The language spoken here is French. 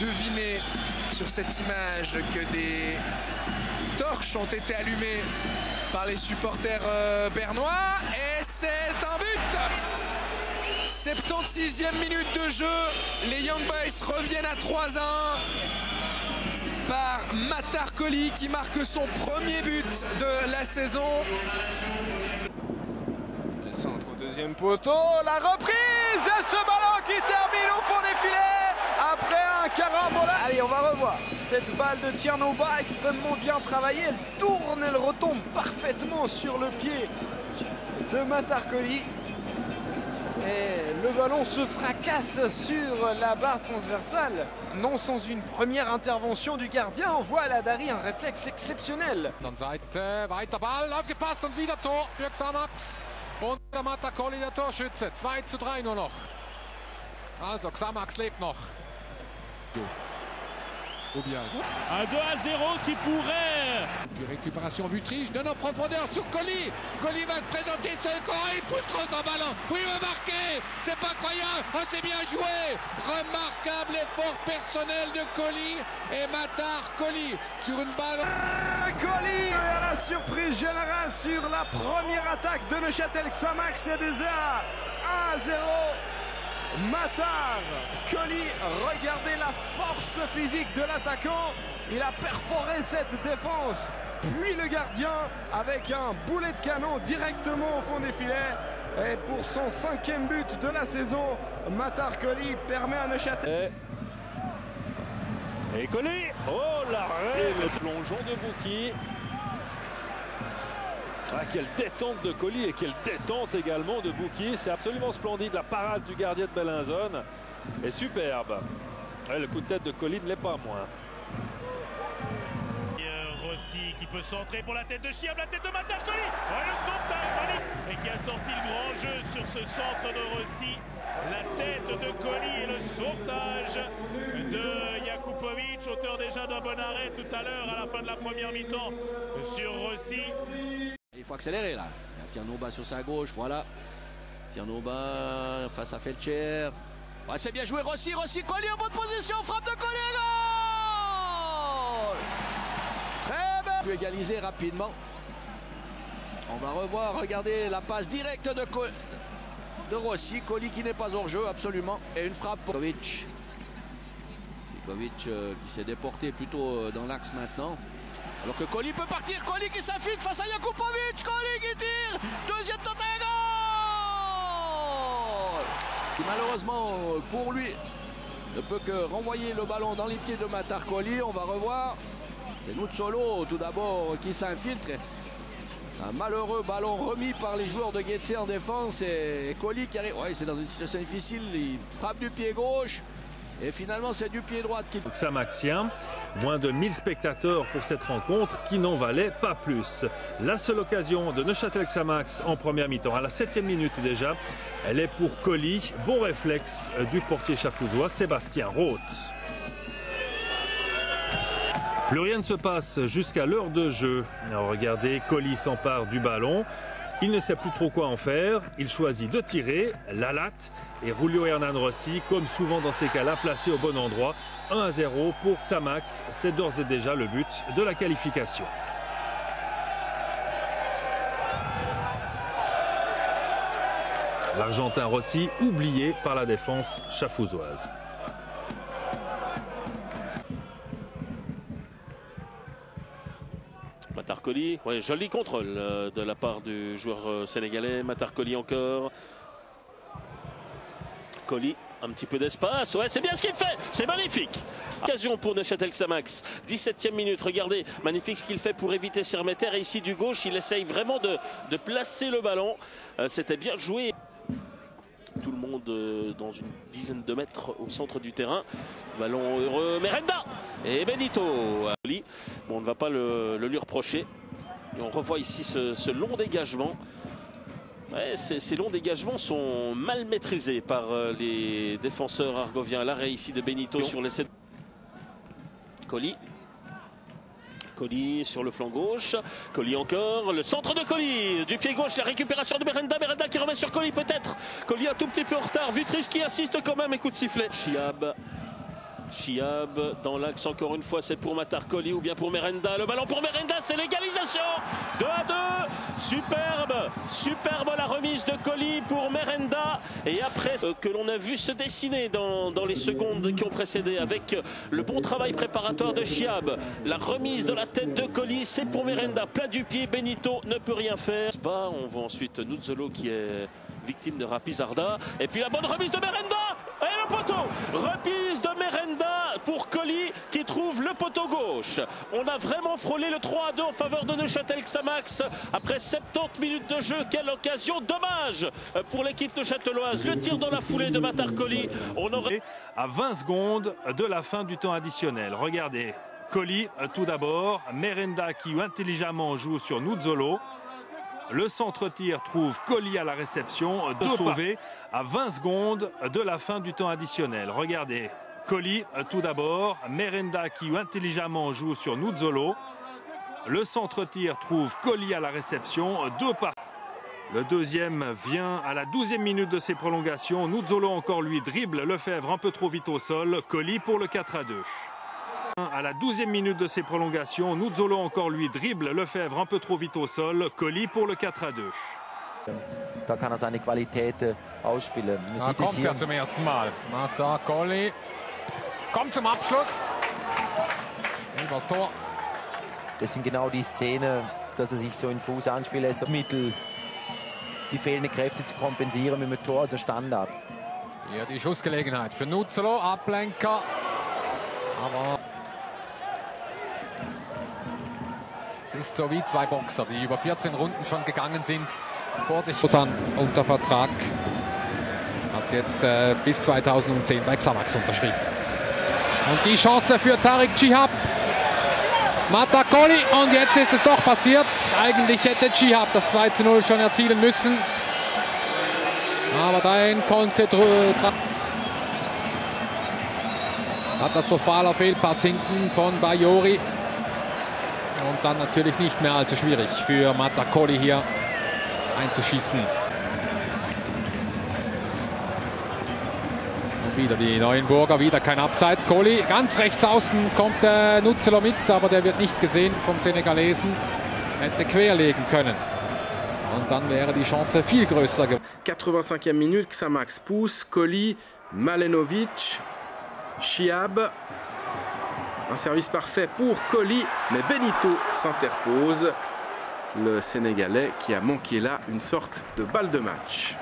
Devinez sur cette image que des torches ont été allumées par les supporters euh, bernois et c'est un but 76e minute de jeu, les Young Boys reviennent à 3-1 par Matar Koli qui marque son premier but de la saison. Le centre deuxième poteau, la reprise et ce ballon qui termine au fond des filets. Allez, on va revoir cette balle de Tiernova extrêmement bien travaillée. Elle tourne, elle retombe parfaitement sur le pied de Matarcoli. Et le ballon se fracasse sur la barre transversale. Non sans une première intervention du gardien, on voit à la Dari un réflexe exceptionnel. Dann Seite, weiter Ball, aufgepasst und wieder Tor für Xamax. Und der Matakoli der Torschütze. 2 zu 3 nur noch. Also Xamax lebt noch. Ou bien. Un 2 à 0 qui pourrait. Puis récupération Vutriche, donne en profondeur sur Colli. Colli va se présenter sur le corps, il pousse trop son ballon. Oui, il va marquer. C'est pas croyable. Oh, c'est bien joué. Remarquable effort personnel de Colli et Matar Colli sur une balle. Colli à la surprise générale sur la première attaque de Neuchâtel Xamax, c'est déjà 1 à 0. Matar, Colli, regardez la force physique de l'attaquant. Il a perforé cette défense. Puis le gardien avec un boulet de canon directement au fond des filets. Et pour son cinquième but de la saison, Matar Colli permet à Neuchâtel. Et Colli Oh l'arrêt Le plongeon de Bouki. Ah, quelle détente de Colli et quelle détente également de Bouki. C'est absolument splendide. La parade du gardien de Bellinzone est superbe. Le coup de tête de Colli ne l'est pas moins. Rossi qui peut centrer pour la tête de Chiab, la tête de. Oh, le sauvetage et qui a sorti le grand jeu sur ce centre de Rossi. La tête de Colli et le sauvetage de Jakupovic, auteur déjà d'un bon arrêt tout à l'heure à la fin de la première mi-temps sur Rossi. Il faut accélérer là. Tiernoba sur sa gauche, voilà. Tiernoba face à Felcher. C'est bien joué Rossi, Rossi, Colli en bonne position, frappe de Colli, goal Très bien égaliser rapidement. On va revoir, regardez la passe directe de, Co de Rossi, Colli qui n'est pas hors jeu absolument. Et une frappe pour. Kovic euh, qui s'est déporté plutôt euh, dans l'axe maintenant. Alors que Colli peut partir, Colli qui s'affite face à Jakupovic, Colli qui tire, deuxième tentative, goal malheureusement pour lui ne peut que renvoyer le ballon dans les pieds de Matar Colli, on va revoir. C'est Nutsolo tout d'abord qui s'infiltre. Un malheureux ballon remis par les joueurs de Guetze en défense et Colli qui arrive. Ouais, c'est dans une situation difficile, il frappe du pied gauche. Et finalement, c'est du pied droit qui. Xamaxien, moins de 1000 spectateurs pour cette rencontre qui n'en valait pas plus. La seule occasion de Neuchâtel Xamax en première mi-temps, à la septième minute déjà, elle est pour Colli. Bon réflexe du portier chafouzois Sébastien Roth. Plus rien ne se passe jusqu'à l'heure de jeu. Regardez, Colli s'empare du ballon. Il ne sait plus trop quoi en faire. Il choisit de tirer, la latte. Et Julio Hernan Rossi, comme souvent dans ces cas-là, placé au bon endroit. 1 à 0 pour Xamax. C'est d'ores et déjà le but de la qualification. L'Argentin Rossi oublié par la défense chafouzoise. Matarcoli, joli contrôle euh, de la part du joueur euh, sénégalais. Matarcoli encore. Colli, un petit peu d'espace. Ouais, c'est bien ce qu'il fait. C'est magnifique. Occasion pour Neuchâtel Xamax. 17e minute. Regardez, magnifique ce qu'il fait pour éviter Sirmeter. Et ici, du gauche, il essaye vraiment de, de placer le ballon. Euh, C'était bien joué. Dans une dizaine de mètres au centre du terrain. Ballon heureux. Merenda et Benito. Bon, on ne va pas le, lui reprocher. Et on revoit ici ce, long dégagement. Ces, longs dégagements sont mal maîtrisés par euh, les défenseurs argoviens. L'arrêt ici de Benito sur les 7. Colli. Colli sur le flanc gauche. Colli encore. Le centre de Colli. Du pied gauche, la récupération de Berenda. Berenda qui remet sur Colli peut-être. Colli un tout petit peu en retard. Vutriche qui insiste quand même. Écoute sifflet. Chiab. Chiab dans l'axe encore une fois, c'est pour Matarcoli ou bien pour Merenda. Le ballon pour Merenda, c'est l'égalisation 2 à 2. Superbe, superbe la remise de Colli pour Merenda. Et après euh, que l'on a vu se dessiner dans, les secondes qui ont précédé avec le bon travail préparatoire de Chiab, la remise de la tête de Colli, c'est pour Merenda. Plat du pied, Benito ne peut rien faire. On voit ensuite Nuzzolo qui est victime de Rapizarda. Et puis la bonne remise de Merenda et le poteau de Merenda pour Colli qui trouve le poteau gauche. On a vraiment frôlé le 3 à 2 en faveur de Neuchâtel Xamax après 70 minutes de jeu. Quelle occasion dommage pour l'équipe de Châteloise. Le tir dans la foulée de Matar Colli. On aurait à 20 secondes de la fin du temps additionnel. Regardez. Colli tout d'abord, Merenda qui intelligemment joue sur Nuzzolo. Le centre-tir trouve Colli à la réception, de sauver à 20 secondes de la fin du temps additionnel. Regardez, Colli tout d'abord, Merenda qui intelligemment joue sur Nuzzolo. Le centre-tir trouve Colli à la réception, deux par. Le deuxième vient à la douzième minute de ses prolongations. Nuzzolo encore lui dribble Lefebvre un peu trop vite au sol. Colli pour le 4 à 2. À la douzième minute de ses prolongations, Nuzzolo encore lui dribble Lefebvre un peu trop vite au sol. Colli pour le 4 à 2. Da kann er seine Qualität ausspielen. Man da kommt er zum ersten Mal. Marta Colli kommt zum Abschluss. Übers Tor. Das sind genau die Szenen, dass er sich so in Fuß anspielen lässt. Mittel, die fehlenden Kräfte zu kompensieren mit dem Tor, also Standard. Hier die Schussgelegenheit für Nuzzolo, Ablenker. Aber es ist so wie zwei Boxer, die über 14 Runden schon gegangen sind. Vor sich unter Vertrag. Hat jetzt äh, bis 2010 bei Xamax unterschrieben. Und die Chance für Tarik Chihab. Matakoli und jetzt ist es doch passiert. Eigentlich hätte Chihab das 2 zu 0 schon erzielen müssen. Aber dahin konnte Katastrophaler Fehlpass hinten von Bajori. Und dann natürlich nicht mehr allzu schwierig für Matakoli hier einzuschießen. Wieder die Neuenburger, wieder kein Abseits. Kohli ganz rechts außen kommt der Nutzelo mit, aber der wird nicht gesehen vom Senegalesen. Hätte querlegen können. Und dann wäre die Chance viel größer gewesen. 85e Minute, Xamax pousse, Colli, Malenovic, Chiab. Un service parfait pour Colli, mais Benito s'interpose. Le Sénégalais qui a manqué là une sorte de balle de match.